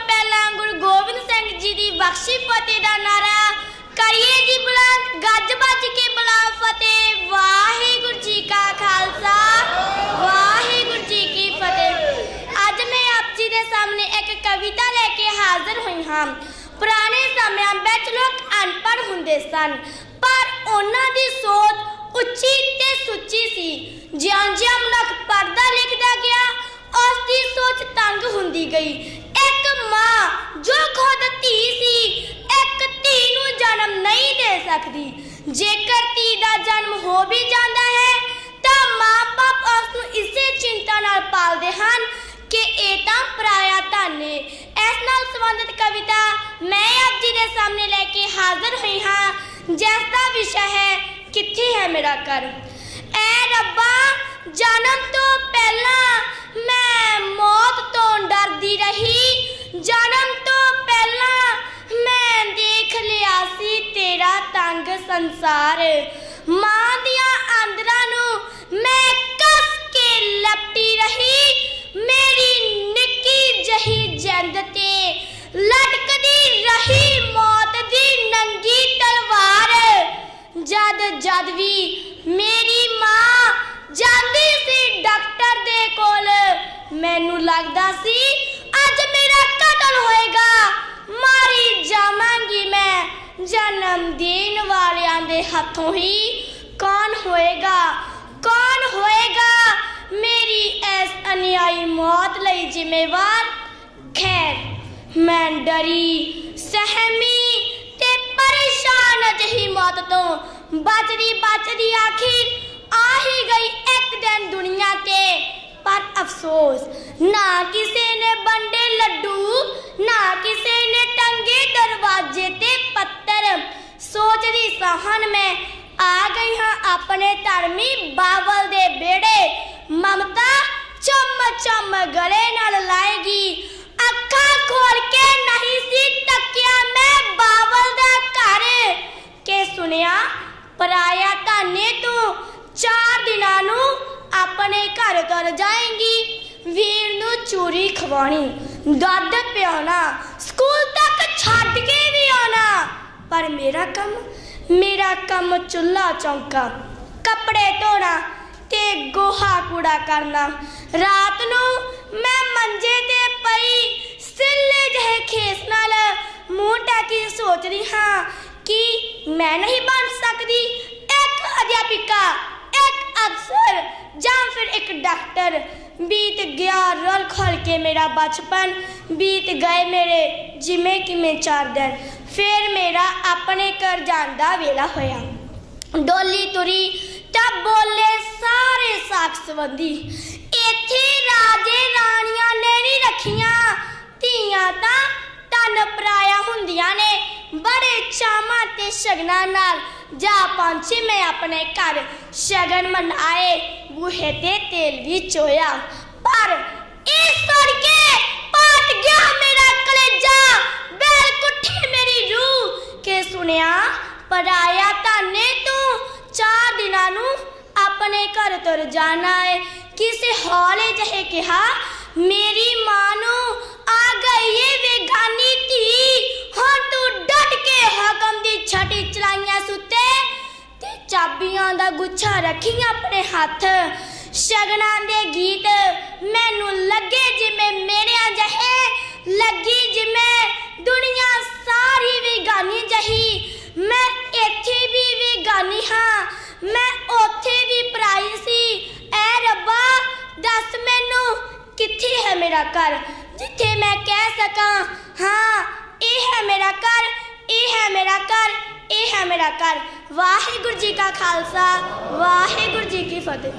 ਤੋਂ ਪਹਿਲਾਂ ਗੁਰੂ ਗੋਬਿੰਦ ਸਿੰਘ ਜੀ ਦੀ ਬਖਸ਼ੀ ਫਤਿਹ ਦਾ ਨਾਰਾ ਕਰੀਏ ਜੀ ਬੁਲੰਦ, ਗੱਜ ਵੱਜ ਕੇ ਬੁਲਾ ਫਤਿਹ। ਵਾਹਿਗੁਰੂ ਜੀ ਕਾ ਖਾਲਸਾ, ਵਾਹਿਗੁਰੂ ਜੀ ਕੀ ਫਤਿਹ। ਅੱਜ ਮੈਂ ਆਪ ਜੀ ਦੇ ਸਾਹਮਣੇ ਇੱਕ ਕਵਿਤਾ ਲੈ ਕੇ ਹਾਜ਼ਰ ਹੋਈ ਹਾਂ। ਪੁਰਾਣੇ ਸਮਿਆਂ ਵਿੱਚ ਲੋਕ ਅਨਪੜ੍ਹ ਹੁੰਦੇ ਸਨ, ਪਰ ਉਹਨਾਂ ਦੀ ਸੋਚ ਉੱਚੀ ਤੇ ਸੁੱਚੀ ਸੀ। ਜਿਉਂ-ਜਿਉਂ ਮਨੁੱਖ ਪੜ੍ਹਦਾ ਲਿਖਦਾ ਗਿਆ ਉਸ ਦੀ ਸੋਚ ਤੰਗ ਹੁੰਦੀ ਗਈ ਇੱਕ ਮਾਂ ਜੋ ਖੁਦ ਧੀ ਸੀ ਇੱਕ ਧੀ ਨੂੰ ਜਨਮ ਨਹੀਂ ਦੇ ਸਕਦੀ ਜੇਕਰ ਧੀ ਦਾ ਜਨਮ ਹੋ ਵੀ ਜਾਂਦਾ ਹੈ, ਤਾਂ ਮਾਂ-ਬਾਪ ਉਸ ਨੂੰ ਇਸੇ ਚਿੰਤਾ ਨਾਲ ਪਾਲਦੇ ਹਨ ਕਿ ਇਹ ਤਾਂ ਪਰਾਇਆ ਧਨ ਹੈ ਇਸ ਨਾਲ ਸੰਬੰਧਿਤ ਕਵਿਤਾ ਮੈਂ ਆਪ ਜੀ ਦੇ ਸਾਹਮਣੇ ਲੈ ਕੇ ਹਾਜ਼ਰ ਹੋਈ ਹਾਂ, ਜਿਸ ਦਾ ਵਿਸ਼ਾ ਹੈ, ਕਿੱਥੇ ਹੈ ਮੇਰਾ ਘਰ? ਐ ਰੱਬਾ, ਜਨਮ ਤੋਂ ਪਹਿਲਾਂ ਤੇਰਾ ਸੰਸਾਰ। ਮਾਂ ਦੀਆਂ ਆਂਦਰਾਂ ਨੂੰ ਮੈਂ ਕੱਸ ਕੇ ਲਪਟੀ ਰਹੀ। ਮੇਰੀ ਨਿੱਕੀ ਜਹੀ ਜਿੰਦ ਤੇ ਲਟਕਦੀ ਰਹੀ ਮੌਤ ਦੀ ਨੰਗੀ ਤਲਵਾਰ। ਜਦ ਜਦ ਵੀ ਮੇਰੀ ਮਾਂ ਜਾਂਦੀ ਸੀ ਡਾਕਟਰ ਦੇ ਕੋਲ, ਮੈਨੂੰ ਲੱਗਦਾ ਸੀ ਅੱਜ ਮੇਰਾ ਕਤਲ ਹੋਏਗਾ ਮਾਰੀ ਜਾਵਾਂਗੀ ਮੈਂ ਜਨਮ ਦੇਣ ਵਾਲਿਆਂ ਦੇ ਹੱਥੋਂ ਹੀ ਕੌਣ ਹੋਏਗਾ? ਕੌਣ ਹੋਏਗਾ? ਮੇਰੀ ਇਸ ਅਨਿਆਈ ਮੌਤ ਲਈ ਜ਼ਿੰਮੇਵਾਰ? ਖੈਰ, ਮੈਂ ਡਰੀ, ਸਹਿਮੀ ਤੇ ਪਰੇਸ਼ਾਨ ਅਜਿਹੀ ਮੌਤ ਤੋਂ ਬਚਦੀ ਬਚਦੀ ਆਖਿਰ ਆ ਹੀ ਗਈ ਇੱਕ ਦਿਨ ਦੁਨੀਆ ਤੇ। ਪਰ ਅਫਸੋਸ, ਨਾ ਕਿਸੇ ਨੇ ਬੰਡੇ ਲੱਡੂ, ਨਾ ਕਿਸੇ ਨੇ ਟੰਗੇ ਦਰਵਾਜ਼ੇ ਤੇ ਪੱਤਰ ਸੋਚਦੀ ਸਹਨ ਮੈਂ, ਆ ਗਈ ਹਾਂ ਆਪਣੇ ਧਰਮੀ ਬਾਬਲ ਦੇ ਬੇੜੇ ਮਮਤਾ ਚਮ ਚਮ ਗਲੇ ਨਾਲ ਲਾਏਗੀ। ਅੱਖਾਂ ਖੋਲ ਕੇ ਨਹੀਂ ਸੀ ਤੱਕਿਆ ਮੈਂ ਬਾਬਲ ਦਾ ਘਰ। ਕੇ ਸੁਣਿਆ, ਪਰਾਇਆ ਧਾਨੇ ਤੂੰ ਚਾਰ ਦਿਨਾਂ ਨੂੰ ਆਪਣੇ ਘਰ ਕਰ ਜਾਏਂਗੀ। ਵੀਰ ਨੂੰ ਚੂਰੀ ਖਵਾਣੀ ਦੁੱਧ ਪਿਆਉਣਾ ਪਰ ਮੇਰਾ ਕੰਮ ਮੇਰਾ ਕੰਮ ਚੁੱਲਾ ਚੌਂਕਾ। ਕੱਪੜੇ ਧੋਣਾ ਤੇ ਗੋਹਾ ਕੂੜਾ ਕਰਨਾ। ਰਾਤ ਨੂੰ ਮੈਂ ਮੰਜੇ ਤੇ ਪਈ, ਸਿੱਲੇ ਜਿਹੇ ਖੇਸ ਨਾਲ ਮੂੰਹ ਟਾਕੀ ਸੋਚਦੀ ਹਾਂ ਕਿ ਮੈਂ ਨਹੀਂ ਬਣ ਸਕਦੀ। ਇੱਕ ਅਧਿਆਪਿਕਾ, ਇੱਕ ਅਫਸਰ ਜਾਂ ਫਿਰ ਇੱਕ ਡਾਕਟਰ। ਬੀਤ ਗਿਆ ਰਲ ਖਲ ਕੇ ਮੇਰਾ ਬਚਪਨ। ਬੀਤ ਗਏ ਮੇਰੇ, ਜਿਵੇਂ ਕਿਵੇਂ ਚਾਰ ਦਿਨ। ਫਿਰ ਮੇਰਾ ਆਪਣੇ ਘਰ ਜਾਣ ਦਾ ਵੇਲਾ ਹੋਇਆ। ਡੋਲੀ ਤੁਰੀ ਤਾਂ ਬੋਲੇ ਸਾਰੇ ਸਾਖ ਸੰਬੰਧੀ। ਇੱਥੇ ਰਾਜੇ ਰਾਣੀਆਂ ਨੇ ਨਹੀਂ ਰੱਖੀਆਂ। ਬੜੇ ਚਾਵਾਂ ਤੇ ਸ਼ਗਨਾਂ ਨਾਲ ਜਾ ਪਹੁੰਚੀ ਮੈਂ ਆਪਣੇ ਘਰ ਸ਼ਗਨ ਮਨਾਏ ਬੂਹੇ ਤੇ ਤੇਲ ਵੀ ਚੋਇਆ ਪਰ ਇਹ ਸੁਣ ਕੇ ਪਾਟ ਗਿਆ ਮੇਰਾ ਕਲੇਜਾ ਬੈਲ ਕੁੱਠੀ ਮੇਰੀ ਰੂਹ ਕੇ ਸੁਣਿਆ ਪਰਾਇਆ ਤਾਨੇ ਤੂੰ ਚਾਰ ਦਿਨਾਂ ਨੂੰ ਆਪਣੇ ਘਰ ਤੁਰ ਜਾਣਾ ਏ ਕਿਸੇ ਹੌਲੇ ਜਿਹੇ ਕਿਹਾ ਮੇਰੀ ਮਾਂ ਨੂੰ ਆ ਗਈ ਏ ਵੇਗਾਨੀ ਧੀ ਹੁਣ ਦਾ ਗੁੱਛਾ ਰੱਖੀ ਆਪਣੇ ਹੱਥ। ਸ਼ਗਨਾਂ ਦੇ ਗੀਤ ਮੈਨੂੰ ਲੱਗੇ ਜਿਵੇਂ ਮੇਰਿਆਂ ਜਹੇ, ਲੱਗੀ ਜਿਵੇਂ ਦੁਨੀਆ ਸਾਰੀ ਵਿਗਾਨੀ ਜਹੀ। ਮੈਂ ਇੱਥੇ ਵੀ ਵਿਗਾਨੀ ਹਾਂ, ਮੈਂ ਉੱਥੇ ਵੀ ਪਰਾਈ ਸੀ। ਐ ਰੱਬਾ, ਦੱਸ ਮੈਨੂੰ ਕਿੱਥੇ ਹੈ ਮੇਰਾ ਘਰ? ਜਿੱਥੇ ਮੈਂ ਕਹਿ ਸਕਾਂ, ਹਾਂ, ਇਹ ਹੈ ਮੇਰਾ ਘਰ, ਇਹ ਹੈ ਮੇਰਾ ਘਰ ਇਹ ਹੈ ਮੇਰਾ ਘਰ। ਵਾਹਿਗੁਰੂ ਜੀ ਕਾ ਖਾਲਸਾ ਵਾਹਿਗੁਰੂ ਜੀ ਕੀ ਫਤਿਹ।